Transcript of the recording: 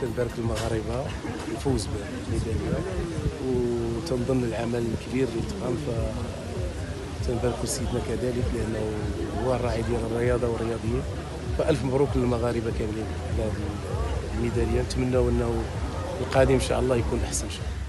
تنبارك المغاربة الفوز بالميداليه وتنظن العمل الكبير اللي تقام ف تنبارك سيدنا كذلك لأنه هو الراعي ديال الرياضة والرياضيين. فألف مبروك للمغاربة كاملين على الميدالية. نتمنوا أنه القادم إن شاء الله يكون أحسن ان شاء الله